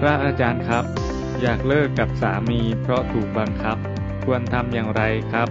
พระอาจารย์ครับ อยากเลิกกับสามีเพราะถูกบังคับ ควรทำอย่างไรครับ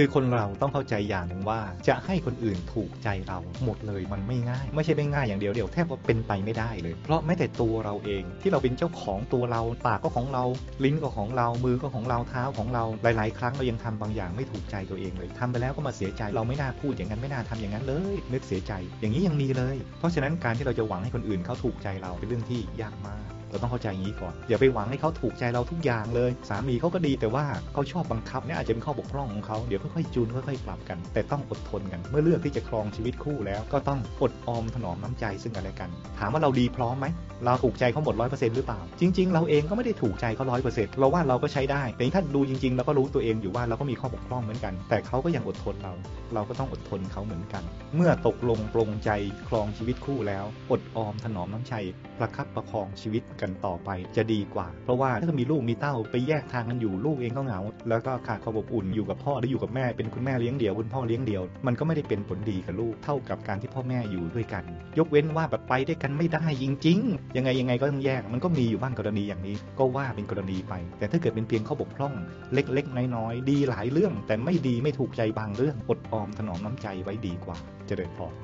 คือคนเราต้องเข้าใจอย่างหนึ่งว่า จะให้คนอื่นถูกใจเราหมดเลยมันไม่ง่าย ไม่ใช่ไม่ง่ายอย่างเดียวเดี๋ยวแทบว่าเป็นไปไม่ได้เลย เพราะแม้แต่ตัวเราเองที่เราเป็นเจ้าของตัวเราปากก็ของเรา ลิ้นก็ของเรามือก็ของเราเท้าของเราหลาย ๆ ครั้งเรายังทำบางอย่างไม่ถูกใจตัวเองเลยทำไปแล้วก็มาเสียใจเราไม่น่าพูดอย่างนั้นไม่น่าทำอย่างนั้นเลยนึกเสียใจ อย่างนี้ยังมีเลย เพราะฉะนั้นการที่เราจะหวังให้คนอื่นเขาถูกใจเราเป็นเรื่องที่ยากมากเราต้องเข้าใจอย่างนี้ก่อน อย่าไปหวังให้เขาถูกใจเราทุกอย่างเลย สามีเขาก็ดีแต่ว่าเขาชอบบังคับเนี่ยอาจจะเป็นข้อบกพร่องของเขาเดี๋ยวค่อยๆจูนค่อยๆปรับกัน แต่ต้องอดทนกัน เมื่อเลือกที่จะครองชีวิตคู่แล้ว ก็ต้องอดออมถนอมน้ำใจซึ่งกันและกัน ถามว่าเราดีพร้อมไหม เราถูกใจเขาหมดร้อยเปอร์เซ็นต์หรือเปล่า จริง ๆ เราเองก็ไม่ได้ถูกใจเขาร้อยเปอร์เซ็นต์เราว่าเราก็ใช้ได้ แต่ถ้าดูจริงๆเราก็รู้ตัวเองอยู่ว่าเราก็มีข้อบกพร่องเหมือนกัน แต่เขาก็ยังอดทนเรา เราก็ต้องอดทนเขาเหมือนกัน เมื่อตกลงปรงใจครองชีวิตคู่แล้ว อดออมถนอมน้ำใจประคับประคองชีวิตกันต่อไปจะดีกว่า เพราะว่าถ้ามีลูกมีเต้าไปแยกทางกันอยู่ลูกเองก็เหงา แล้วก็ขาดความอบอุ่นอยู่กับพ่อหรืออยู่กับแม่เป็นคุณแม่เลี้ยงเดี่ยวคุณพ่อเลี้ยงเดี่ยวมันก็ไม่ได้เป็นผลดีกับลูกเท่ากับการที่พ่อแม่อยู่ด้วยกัน ยกเว้นว่าแบบไปด้วยกันไม่ได้จริง ๆยังไงยังไงก็ต้องแยก มันก็มีอยู่บ้างกรณีอย่างนี้ ก็ว่าเป็นกรณีไป แต่ถ้าเกิดเป็นเพียงข้อบกพร่อง เล็กๆ น้อยๆ ดีหลายเรื่อง แต่ไม่ดีไม่ถูกใจบางเรื่อง อดออมถนอมน้ำใจไว้ดีกว่าเจริญพร